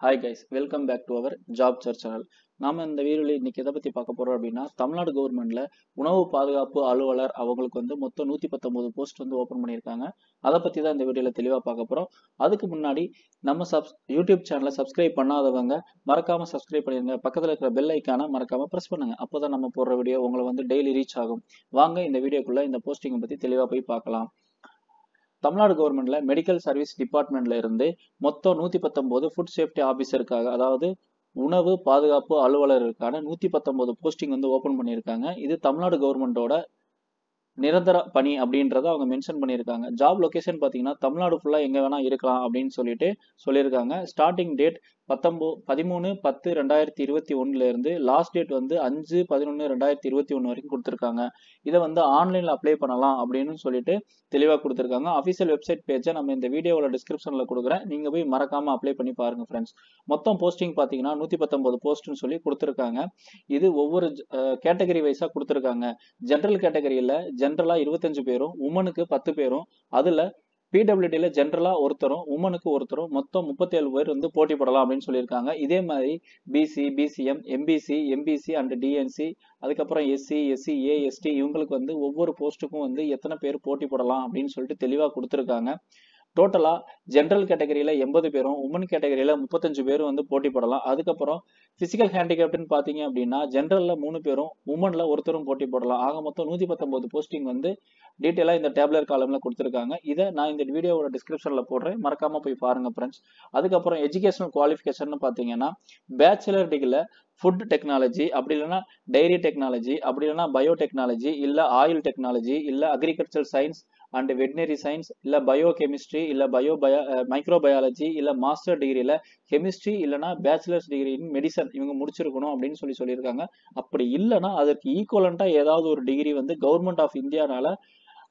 Hi guys welcome back to our job search channel நாம இந்த வீடியோவில் இன்னைக்கு எதை பற்றி பார்க்க போகிறோம் அப்படின்னா தமிழ்நாடு கவர்மெண்ட்ல உணவு பாதுகாப்பு அலுவலர் அவங்களுக்கு வந்து மொத்தம் நூற்றி பத்தொம்போது போஸ்ட் வந்து ஓப்பன் பண்ணியிருக்காங்க. அதை பற்றி தான் இந்த வீடியோவில் தெளிவாக பார்க்க போகிறோம் அதுக்கு முன்னாடி நம்ம சப்ஸ் யூடியூப் சேனலை சப்ஸ்கிரைப் பண்ணாதவங்க மறக்காமல் சப்ஸ்கிரைப் பண்ணிடுங்க பக்கத்தில் இருக்கிற பெல் ஐக்கானை மறக்காமல் ப்ரெஸ் பண்ணுங்க. அப்போ தான் நம்ம போடுற வீடியோ உங்களை வந்து டெய்லி ரீச் ஆகும். வாங்க இந்த வீடியோக்குள்ளே இந்த போஸ்டிங்கை பற்றி தெளிவாக போய் பார்க்கலாம். தமிழ்நாடு கவர்மெண்ட்ல மெடிக்கல் சர்வீஸ் டிபார்ட்மெண்ட்ல இருந்து மொத்தம் நூத்தி பத்தொன்பது ஃபுட் சேஃப்டி ஆபீசருக்காக அதாவது உணவு பாதுகாப்பு அலுவலருக்கான நூத்தி பத்தொன்பது போஸ்டிங் வந்து ஓபன் பண்ணியிருக்காங்க. இது தமிழ்நாடு கவர்மெண்டோட நிரந்தர பணி அப்படின்றத அவங்க மென்ஷன் பண்ணியிருக்காங்க. ஜாப் லொகேஷன் பார்த்தீங்கன்னா தமிழ்நாடு ஃபுல்லாக எங்கே வேணால் இருக்கலாம் அப்படின்னு சொல்லிட்டு சொல்லியிருக்காங்க. ஸ்டார்டிங் டேட் பத்தொம்போ பதிமூணு பத்து ரெண்டாயிரத்தி இருபத்தி ஒன்றுல இருந்து லாஸ்ட் டேட் வந்து அஞ்சு பதினொன்று ரெண்டாயிரத்தி இருபத்தி ஒன்று வரைக்கும் கொடுத்துருக்காங்க. இதை வந்து ஆன்லைனில் அப்ளை பண்ணலாம் அப்படின்னு சொல்லிட்டு தெளிவாக கொடுத்துருக்காங்க. அஃபிஷியல் வெப்சைட் பேஜை நம்ம இந்த வீடியோவோட டிஸ்கிரிப்ஷனில் கொடுக்குறேன். நீங்கள் போய் மறக்காமல் அப்ளை பண்ணி பாருங்க ஃப்ரெண்ட்ஸ் மொத்தம் போஸ்டிங் பார்த்தீங்கன்னா நூற்றி பத்தொம்பது போஸ்ட்னு சொல்லி கொடுத்துருக்காங்க. இது ஒவ்வொரு கேட்டகரி வைஸாக கொடுத்துருக்காங்க. ஜென்ரல் கேட்டகரியில் ஜென்ரலாக இருபத்தஞ்சு பேரும் உமனுக்கு பத்து பேரும் அதில் பிடபிள்யூடியில் ஜென்ரலாக ஒருத்தரும் உமனுக்கு ஒருத்தரும் மொத்தம் முப்பத்தேழு பேர் வந்து போட்டி போடலாம் அப்படின்னு சொல்லியிருக்காங்க. இதே மாதிரி BC BCM MBC MBC and DNC அதுக்கப்புறம் எஸ்சி எஸ்சி ஏஎஸ்டி இவங்களுக்கு வந்து ஒவ்வொரு போஸ்ட்டுக்கும் வந்து எத்தனை பேர் போட்டி போடலாம் அப்படின்னு சொல்லிட்டு தெளிவாக கொடுத்துருக்காங்க. டோட்டலாக ஜென்ரல் கேட்டகரியில் எண்பது பேரும் உமன் கேட்டகரியில் முப்பத்தஞ்சு பேரும் வந்து போட்டி போடலாம். அதுக்கப்புறம் ஃபிசிக்கல் ஹேண்டிகேப்ட்னு பார்த்தீங்க அப்படின்னா ஜென்ரலில் மூணு பேரும் உமனில் ஒருத்தரும் போட்டி போடலாம். ஆக மொத்தம் நூற்றி பத்தொம்போது போஸ்டிங் வந்து டீட்டெயிலாக இந்த டேப்லர் காலமில் கொடுத்துருக்காங்க. இதை நான் இந்த வீடியோவோட டிஸ்கிரிப்ஷனில் போடுறேன். மறக்காமல் போய் பாருங்கள் ஃப்ரெண்ட்ஸ் அதுக்கப்புறம் எஜுகேஷனல் குவாலிஃபிகேஷன் பார்த்தீங்கன்னா பேச்சுலர் டிகிரியில் ஃபுட் டெக்னாலஜி அப்படி இல்லைன்னா டைரி டெக்னாலஜி அப்படி இல்லைன்னா பயோடெக்னாலஜி இல்லை ஆயில் டெக்னாலஜி இல்லை agriculture science and veterinary science இல்லை பயோ கெமிஸ்ட்ரி இல்லை பயோ பயோ மைக்ரோபயாலஜி இல்லை மாஸ்டர் டிகிரியில் கெமிஸ்ட்ரி இல்லைனா பேச்சுலர்ஸ் டிகிரி இன் மெடிசன் இவங்க முடிச்சிருக்கணும் அப்படின்னு சொல்லி சொல்லியிருக்காங்க. அப்படி இல்லைன்னா அதற்கு ஈக்குவலண்ட்டாக ஏதாவது ஒரு டிகிரி வந்து கவர்மெண்ட் ஆஃப் இந்தியானால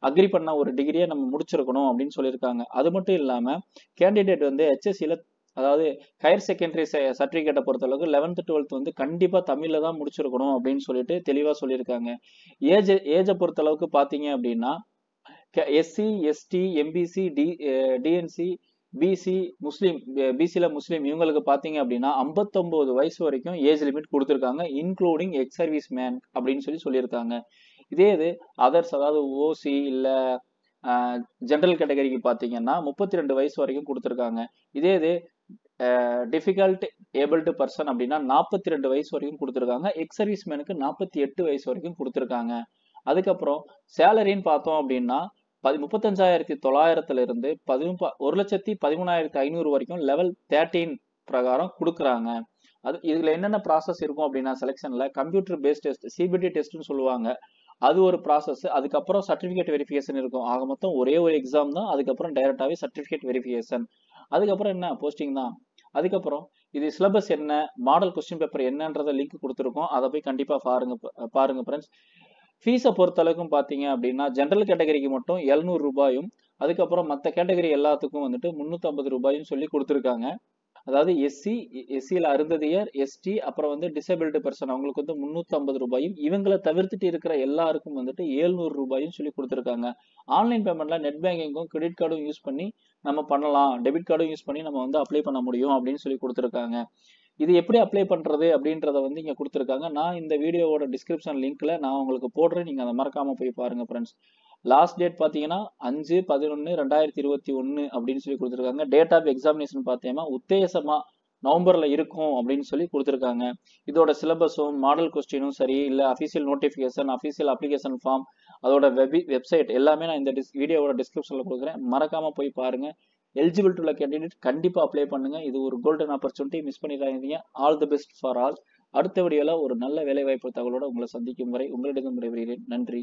அக்ரி பண்ண ஒரு டிகிரியை நம்ம முடிச்சிருக்கணும் அப்படின்னு சொல்லியிருக்காங்க. அது மட்டும் இல்லாமல் கேண்டிடேட் வந்து ஹெச்எஸ்சியில் அதாவது ஹையர் செகண்டரி சர்டிஃபிகேட்டை பொறுத்தளவுக்கு லெவன்த்து டுவெல்த் வந்து கண்டிப்பாக தமிழில் தான் முடிச்சிருக்கணும் அப்படின்னு சொல்லிட்டு தெளிவாக சொல்லியிருக்காங்க. ஏஜ் ஏஜை பொறுத்தளவுக்கு பார்த்தீங்க அப்படின்னா SC ST MBC D DNC BC Muslim பிசியில் முஸ்லீம் இவங்களுக்கு பார்த்தீங்க அப்படின்னா ஐம்பத்தொம்போது வயசு வரைக்கும் ஏஜ் லிமிட் கொடுத்துருக்காங்க இன்க்ளூடிங் எக்ஸ் சர்வீஸ் மேன் அப்படின்னு சொல்லி சொல்லியிருக்காங்க. இதே இது அதர்ஸ் அதாவது ஓசி இல்லை ஜென்ரல் கேட்டகரிக்கு பார்த்தீங்கன்னா முப்பத்தி ரெண்டு வயசு வரைக்கும் கொடுத்துருக்காங்க. இதே இது டிஃபிகல்ட் ஏபிள்டு பர்சன் அப்படின்னா நாற்பத்தி ரெண்டு வயசு வரைக்கும் கொடுத்துருக்காங்க எக்ஸ் சர்வீஸ் மேனுக்கு நாற்பத்தி எட்டு வயசு வரைக்கும் கொடுத்துருக்காங்க. அதுக்கப்புறம் சேலரின்னு பார்த்தோம் அப்படின்னா பதி முப்பத்தஞ்சாயிரத்தி தொள்ளாயிரத்துல இருந்து பதிமூ ஒரு லட்சத்தி பதிமூணாயிரத்தி ஐநூறு வரைக்கும் லெவல் தேர்ட்டீன் பிரகாரம் கொடுக்குறாங்க. அது இதுல என்னென்ன ப்ராசஸ் இருக்கும் அப்படின்னா செலெக்ஷன்ல கம்ப்யூட்டர் பேஸ்ட் டெஸ்ட் சிபிடி டெஸ்ட்னு சொல்லுவாங்க. அது ஒரு ப்ராசஸ் அதுக்கப்புறம் சர்டிஃபிகேட் வெரிஃபிகேஷன் இருக்கும். ஆக மொத்தம் ஒரே ஒரு எக்ஸாம் தான் அதுக்கப்புறம் டைரக்டாவே சர்டிஃபிகேட் வெரிஃபிகேஷன் அதுக்கப்புறம் என்ன? போஸ்டிங் தான். அதுக்கப்புறம் இது சிலபஸ் என்ன? மாடல் கொஸ்டின் பேப்பர் என்னன்றத லிங்க் கொடுத்துருக்கோம். அதை போய் கண்டிப்பாக பாருங்க பாருங்க ஃப்ரெண்ட்ஸ் ஃபீஸை பொறுத்தளவுக்கும் பார்த்தீங்க அப்படின்னா ஜென்ரல் கேட்டகரிக்கு மட்டும் எழுநூறு ரூபாயும் அதுக்கப்புறம் மற்ற கேட்டகரி எல்லாத்துக்கும் வந்துட்டு முந்நூற்றம்பது ரூபாயும் சொல்லி கொடுத்துருக்காங்க. அதாவது எஸ்சி எஸ்சியில் அருந்ததியர் எஸ்டி அப்புறம் வந்து டிசபிலிட்டி பர்சன் அவங்களுக்கு வந்து முந்நூற்றம்பது ரூபாயும் இவங்களை தவிர்த்துட்டு இருக்கிற எல்லாருக்கும் வந்துட்டு ஏழ்நூறு ரூபாயும் சொல்லி கொடுத்துருக்காங்க. ஆன்லைன் பேமெண்ட்ல நெட் பேங்கிங்கும் கிரெடிட் கார்டும் யூஸ் பண்ணி நம்ம பண்ணலாம். டெபிட் கார்டும் யூஸ் பண்ணி நம்ம வந்து அப்ளை பண்ண முடியும் அப்படின்னு சொல்லி கொடுத்துருக்காங்க. இது எப்படி அப்ளை பண்ணுறது அப்படின்றத வந்து இங்கே கொடுத்துருக்காங்க. நான் இந்த வீடியோவோட டிஸ்கிரிப்ஷன் லிங்க்கில் நான் உங்களுக்கு போடுறேன். நீங்கள் அதை மறக்காமல் போய் பாருங்கள் ஃப்ரெண்ட்ஸ் லாஸ்ட் டேட் பார்த்தீங்கன்னா அஞ்சு பதினொன்று ரெண்டாயிரத்தி இருபத்தி ஒன்று அப்படின்னு சொல்லி கொடுத்துருக்காங்க. டேட் ஆஃப் எக்ஸாமினேஷன் பார்த்தீங்கன்னா உத்தேசமாக நவம்பரில் இருக்கும் அப்படின்னு சொல்லி கொடுத்துருக்காங்க. இதோட சிலபஸும் மாடல் கொஸ்டினும் சரி இல்லை official notification official application form அதோட வெபி வெப்சைட் எல்லாமே நான் இந்த டிஸ் வீடியோவோட டிஸ்கிரிப்ஷனில் கொடுக்குறேன். மறக்காமல் போய் பாருங்கள் எலிஜிபிள் உள்ள கேண்டிடேட் கண்டிப்பாக அப்ளை பண்ணுங்க. இது ஒரு கோல்டன் ஆப்பர்ச்சுனிட்டி மிஸ் பண்ணிடாதீங்க. All the best for all அடுத்த வீடியோவில் ஒரு நல்ல வேலைவாய்ப்பு தகவலோட உங்களை சந்திக்கும் வரை உங்களிடம் விடைபெறுகிறேன். நன்றி.